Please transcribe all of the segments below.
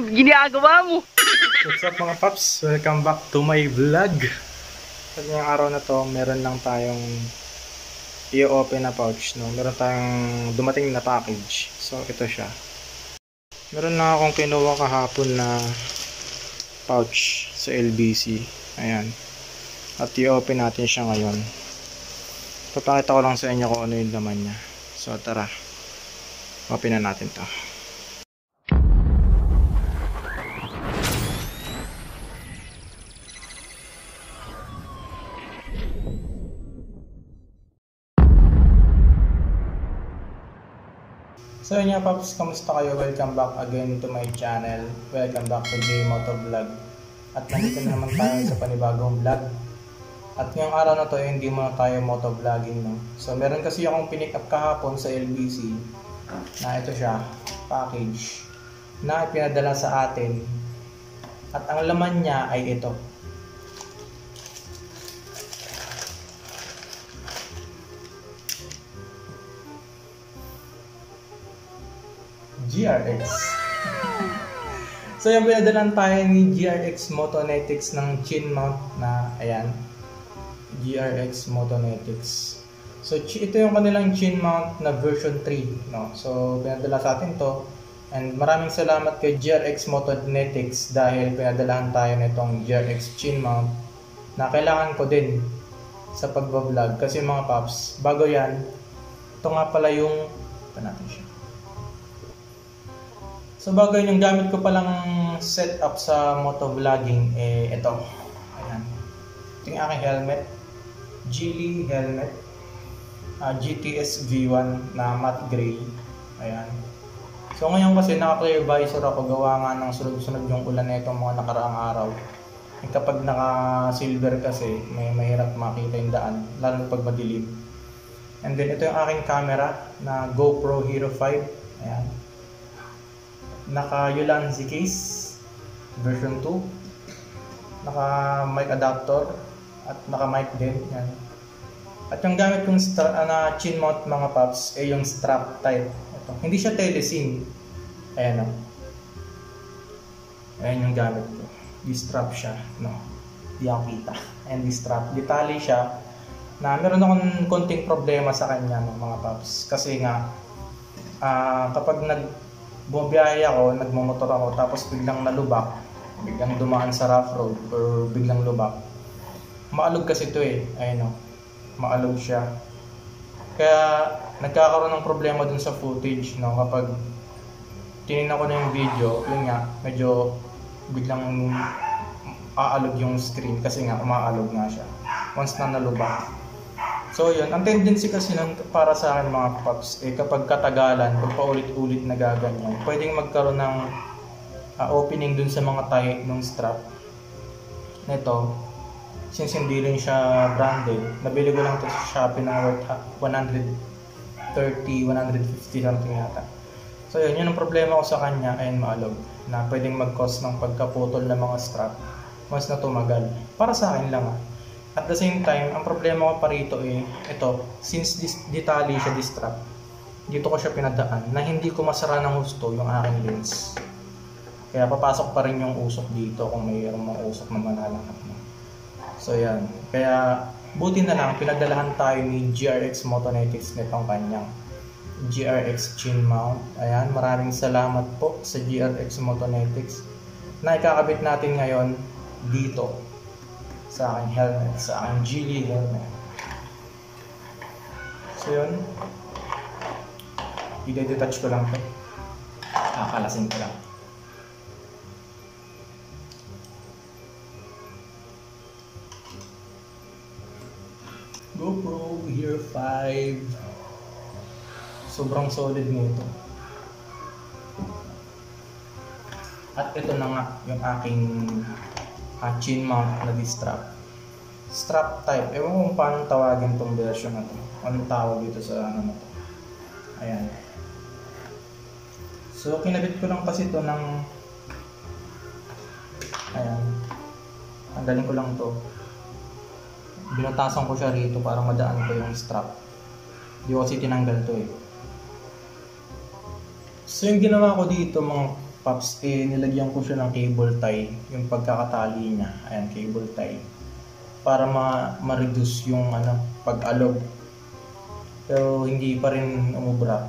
ginagawa mo? What's up mga paps? Welcome back to my vlog. Sa ngayong araw na to, meron lang tayong i-open na pouch. No? Meron tayong dumating na package. So, ito siya. Meron lang akong kinuha kahapon na pouch sa LBC. Ayan. At i-open natin siya ngayon. Papakita ko lang sa inyo kung ano yung laman niya. So, tara. Open na natin to. So yun nga Paps, kamusta kayo? Welcome back again to my channel. Welcome back to J Moto Vlog. At nandito na naman tayo sa panibagong vlog. At ngayong araw na to, eh, hindi muna tayo moto vlogging. No? So meron kasi akong pinick up kahapon sa LBC na ito siya, package na ipinadala sa atin. At ang laman niya ay ito. GRX. so yung pinadalan tayo ni GRX Motonetics ng chin mount na ayan. GRX Motonetics. So ito yung kanilang chin mount na version 3, no. So pinadala sa atin to. And maraming salamat kay GRX Motonetics dahil pinadalahan tayo nitong GRX chin mount na kailangan ko din sa pagbablog kasi mga paps, bago yan, ito nga pala yung pa natin siya. So bagay yung gamit ko palang setup sa motovlogging eh ito. Ayan. Ito yung aking helmet. Geely helmet. Uh, GTS V1 na matte gray. Ayan. So ngayon kasi naka-clear visor ako gawa nga ng sunod-sunod yung ulan na itong mga nakaraang araw. Eh, kapag naka-silver kasi may mahirap makita yung daan lalo pag madilim. And then ito yung aking camera na GoPro Hero 5. Ayan naka Ulanzi case version 2 naka mic adapter at naka mic din yan. At yung gamit kong stra- uh, na chin mount mga paps ay yung strap type. Ito. Hindi siya telesim. Ayan o ayan yung gamit ko. Di strap siya no. Di ako kita. And di strap. Di tali siya na meron akong konting problema sa kanya no, mga paps. Kasi nga uh, kapag nag bumabiyahe ako, nagmamotor ako, tapos biglang nalubak, biglang dumaan sa rough road, or biglang lubak. Maalog kasi ito eh, ayun o, maalog siya. Kaya nagkakaroon ng problema dun sa footage, no, kapag tinignan ko na yung video, yun nga, medyo biglang aalog yung screen kasi nga umaalog nga siya once na nalubak. So yun, ang tendency kasi nun para sa akin mga paps, eh, kapag katagalan, pag paulit-ulit na gaganyan, pwedeng magkaroon ng uh, opening dun sa mga tie ng strap. Nito, since hindi rin siya branded, nabili ko lang ito sa Shopee ng worth 130, 150 something yata. So yun, yun ang problema ko sa kanya, ayun maalog, na pwedeng mag-cause ng pagkaputol ng mga strap once na tumagal. Para sa akin lang ah at the same time, ang problema ko pa rito eh, ito, since dis, ditali siya distrap, dito ko siya pinadaan na hindi ko masara ng gusto yung aking lens. Kaya papasok pa rin yung usok dito kung mayroong mga usok na malalakap mo. So yan. Kaya buti na lang pinagdalahan tayo ni GRX Motonetics nitong kanyang GRX chin mount. Ayan, maraming salamat po sa GRX Motonetics na ikakabit natin ngayon dito sa aking helmet, sa aking Geely helmet. So yun, i-detach ko lang ito. Kakalasin ko lang. GoPro Hero 5 sobrang solid nito at ito na nga yung aking uh, chin mount na strap. Strap type. Ewan kung paano tawagin tong version na to. Anong tawag dito sa ano na to? Ayan. So kinabit ko lang kasi to ng ayan. Ang galing ko lang to. Binutasan ko siya rito para madaan ko yung strap. Di ko kasi tinanggal to eh. So yung ginawa ko dito mga Pops, eh, nilagyan ko siya ng cable tie, yung pagkakatali niya. Ayan, cable tie. Para ma- ma-reduce yung ano, pag-alog. Pero hindi pa rin umubra.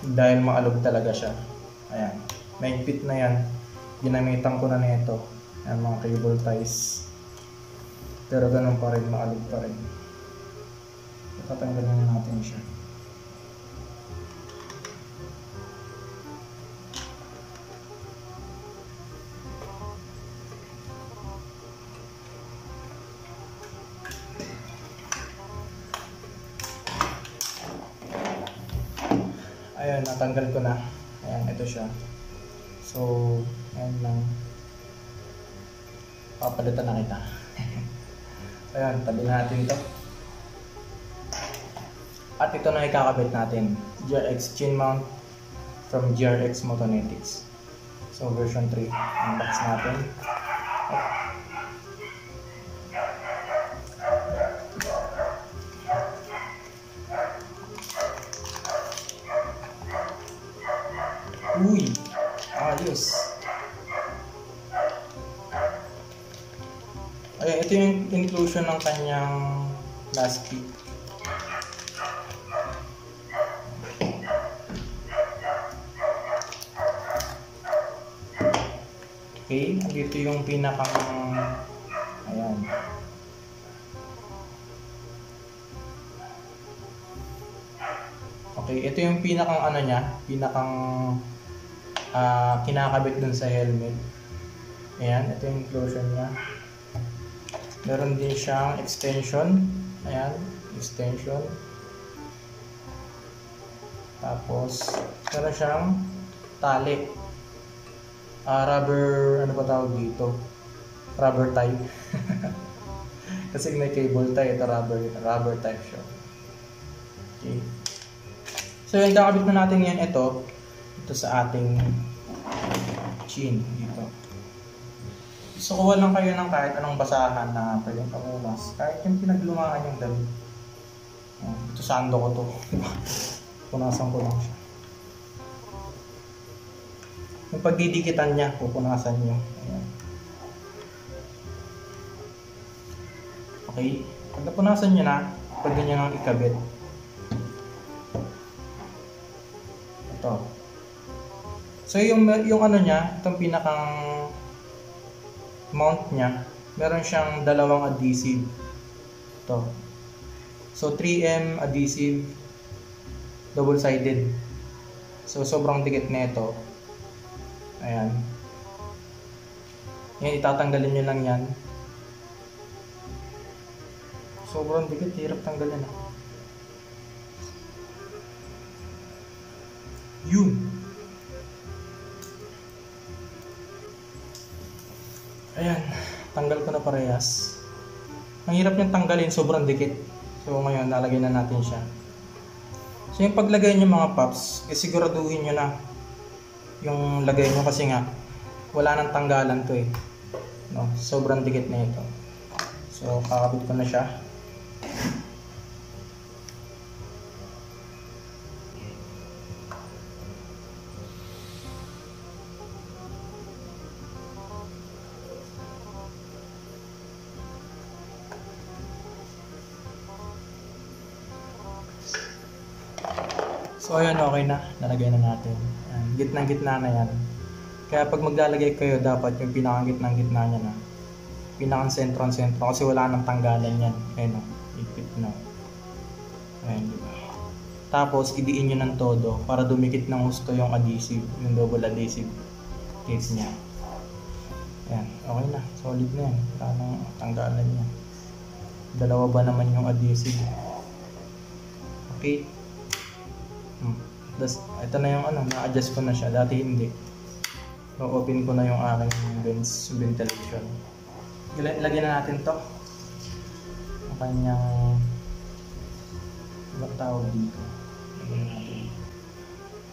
Dahil maalog talaga siya. Ayan. Mahigpit na yan. Ginamitan ko na nito. Ayan, mga cable ties. Pero ganun pa rin, maalog pa rin. Tatanggalin na natin siya. Ayan, natanggal ko na. Ayan, ito siya. So, ayan lang. Papalitan na kita. ayan, tabi natin to. At ito na ikakabit natin. GRX chin mount from GRX Motonetics. So, version 3. Unbox natin. Uy! Ayos! Ay, ito yung inclusion ng kanyang plastic. Okay, dito yung pinakang ayan. Okay, ito yung pinakang ano niya, pinakang ah, kinakabit dun sa helmet. Ayan, ito yung inclusion niya. Meron din siyang extension. Ayan, extension. Tapos, meron siyang tali. Ah, rubber, ano ba tawag dito? Rubber tie. Kasi may cable tie, ito rubber, rubber type siya. Okay. So, yung kakabit na natin yan, ito, ito sa ating chin dito. So, kuha lang kayo ng kahit anong basahan na pwedeng pamumas. Kahit yung pinaglumaan yung damit. Oh, ito sando ko to. Punasan ko lang siya. Yung pagdidikitan niya, pupunasan niyo. Ayan. Okay. Pag napunasan niyo na, pwede niyo nang ikabit. Ito. So yung yung ano niya, itong pinakang mount niya, meron siyang dalawang adhesive. Ito. So 3M adhesive double-sided. So sobrang dikit na ito. Ayan. Yan, itatanggalin nyo lang yan. Sobrang dikit, hirap tanggalin ah. Yun. Ayan, tanggal ko na parehas. Ang hirap niyang tanggalin, sobrang dikit. So ngayon, nalagay na natin siya. So yung paglagay niyo mga paps, eh, siguraduhin niyo na yung lagay niyo kasi nga wala nang tanggalan to eh. No, sobrang dikit na ito. So kakabit ko na siya. So ayun, okay na. Nalagay na natin. Ayan, gitna-gitna na yan. Kaya pag maglalagay kayo, dapat yung pinakang gitna-gitna niya na. Pinakang sentro-sentro kasi wala nang tanggalan yan. Ayun o, ipit na. Ayan, di ba? Tapos, idiin nyo ng todo para dumikit ng gusto yung adhesive, yung double adhesive case niya. Ayan, okay na. Solid na yan. Wala nang tanggalan niya. Dalawa ba naman yung adhesive? Okay. Hmm. Das, ito na yung ano, na-adjust ko na siya. Dati hindi. So, open ko na yung aking vents ventilation. Ila- Ilagyan na natin to. Ang kanyang ano tawag dito.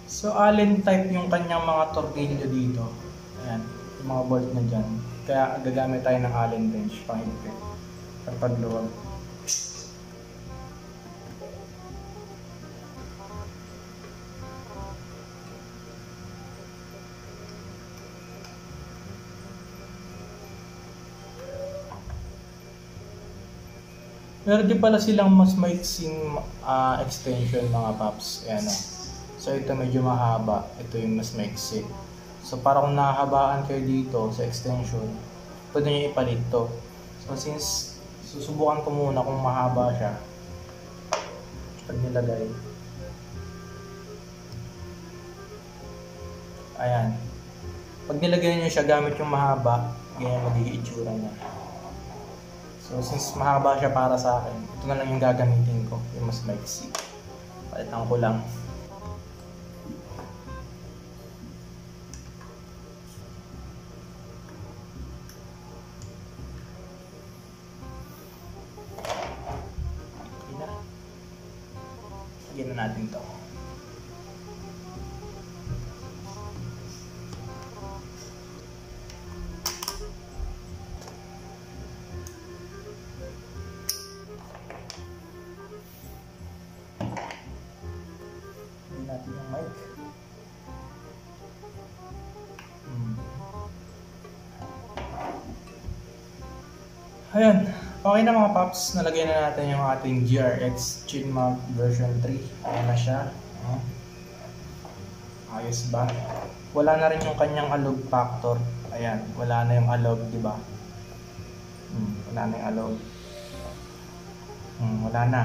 So, allen type yung kanyang mga tornilyo dito. Ayan. Yung mga bolt na dyan. Kaya gagamit tayo ng allen wrench pahigpit. Kapag luwag. Meron pala silang mas maiksing ah, extension mga paps. Ayan o. So ito medyo mahaba. Ito yung mas maiksi. So para kung nahahabaan kayo dito sa extension, pwede nyo ipalit to. So since susubukan ko muna kung mahaba siya. Pag nilagay. Ayan. Pag nilagay nyo siya gamit yung mahaba, ganyan magiging itsura niya. So since mahaba siya para sa akin, ito na lang yung gagamitin ko, yung mas maiksi. Palitan ko lang. Ayan. Okay na mga paps. Nalagyan na natin yung ating GRX Chin Mount version 3. Ayan na siya. Ayos ba? Wala na rin yung kanyang alog factor. Ayan. Wala na yung alog, di ba? Hmm, wala na yung alog. Hmm, wala na.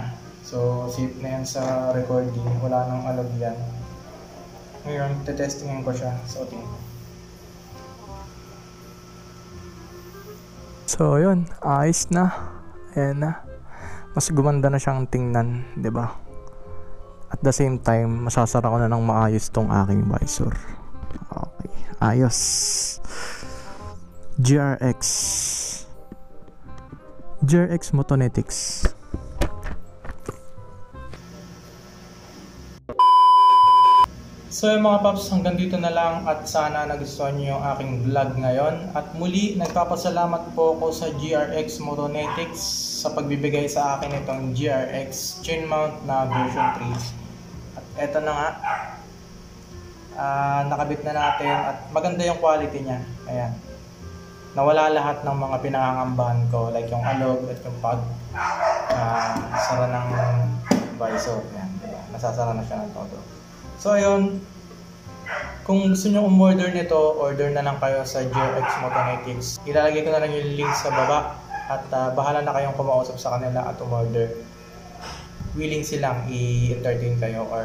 So, safe na yan sa recording. Wala nang alog yan. Ngayon, tetestingin ko siya. So, tingin So, yun. Ayos na. Ayan na. Mas gumanda na siyang tingnan, ba? At the same time, masasara ko na ng maayos tong aking visor. Okay. Ayos. GRX. GRX Motonetics. So yung mga paps, hanggang dito na lang at sana nagustuhan niyo yung aking vlog ngayon. At muli, nagpapasalamat po ako sa GRX Motonetics sa pagbibigay sa akin itong GRX chin mount na version 3. At eto na nga, Ah, nakabit na natin at maganda yung quality niya. Ayan. Nawala lahat ng mga pinangangambahan ko like yung alog at yung pag ah, sara ng visor. Ayan, diba? Nasasara na siya ng todo. So ayun, kung gusto nyo umorder nito, order na lang kayo sa GRX Motonetics. Ilalagay ko na lang yung link sa baba at ah, bahala na kayong kumausap sa kanila at umorder. Willing silang i-entertain kayo or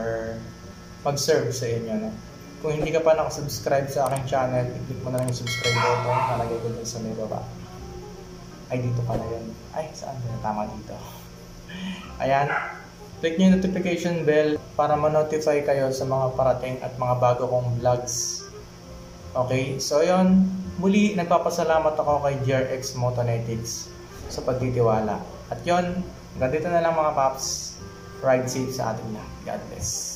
mag-serve sa inyo. No? Kung hindi ka pa nakasubscribe sa aking channel, i-click mo na lang yung subscribe button. Nalagay ko dun sa may baba. Ay, dito pala yun. Ay, saan ba? Tama dito. Ayan. Click nyo yung notification bell para ma-notify kayo sa mga parating at mga bago kong vlogs. Okay, so yun. Muli, nagpapasalamat ako kay GRX Motonetics sa pagtitiwala. At yun, hanggang dito na lang mga paps. Ride safe sa ating lahat. God bless.